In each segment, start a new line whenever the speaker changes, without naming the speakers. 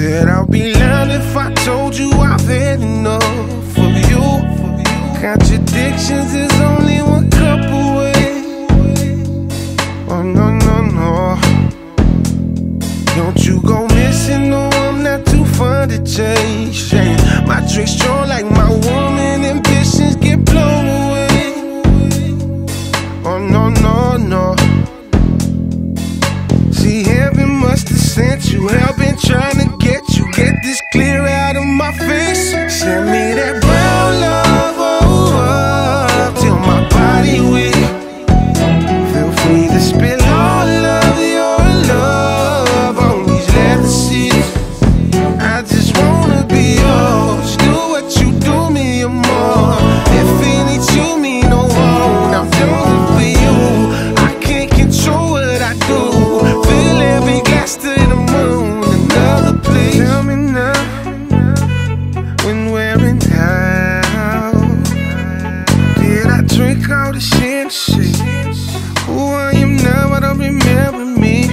Said I'd be lying if I told you since you have been trying to get you get this clear. sensei. Who I am now, I don't remember me.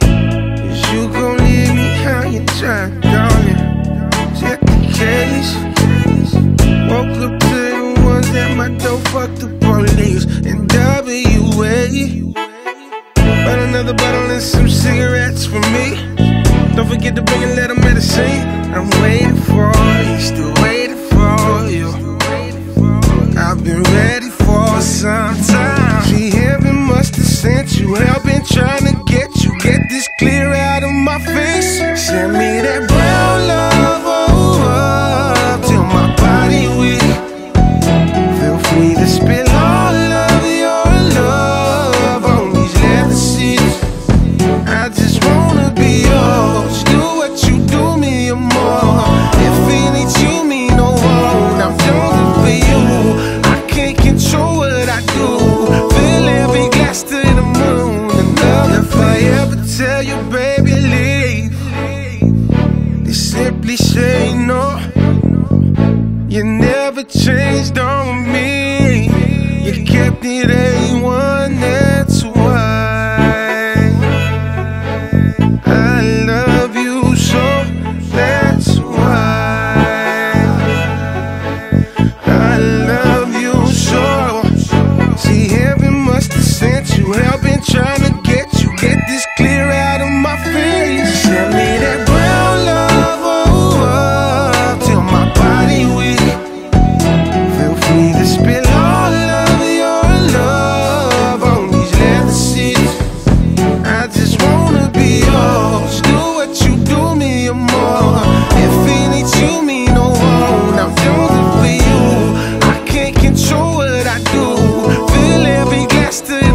Cause you gon' leave me how you try, darling. Check the case. Woke up to the ones at my door, fuck the police. And WA. Bought another bottle and some cigarettes for me. Don't forget to bring a little medicine. I'm waiting for. you helping? tell you, baby, leave. They simply say no. You never changed on me. You kept it. I do? Fill every glass to